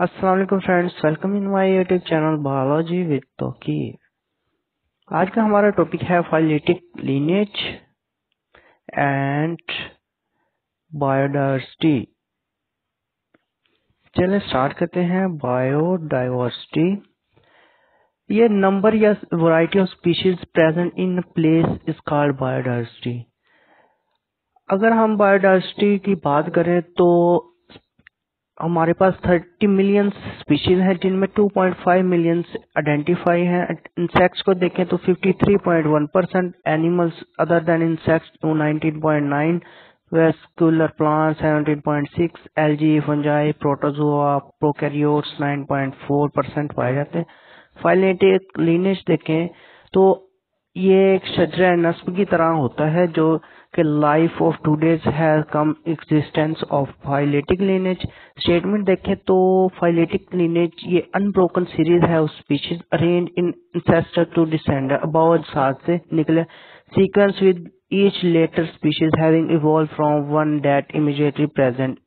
Aslam friends welcome in my YouTube channel biology with Tauqeer आज का हमारा टॉपिक है फाइलेटिक लीनेज एंड बायोडाइवर्सिटी चलिए स्टार्ट करते हैं बायोडाइवर्सिटी ये नंबर या variety of species present in place is called biodiversity अगर हम बायोडाइवर्सिटी की बात करें तो हमारे पास 30 मिलियन स्पीशीज हैं, जिनमें 2.5 मिलियन आइडेंटिफाई हैं। इंसेक्ट्स को देखें तो 53.1 percent animals other than insects 19.9 vascular plant 17.6 algae fungi protozoa prokaryotes 9.4 percent पाए जाते हैं। फाइलेटिक लीनेज देखें तो ये एक शजर नस्ब की तरह होता है, जो कि life of today's has come existence of phyletic lineage statement देखें तो फाइलेटिक लीनेज ये अनब्रोकन सीरीज़ है, उस species arrange in ancestor to descend about साथ से निकले। Sequence with each later species having evolve from one that immediately present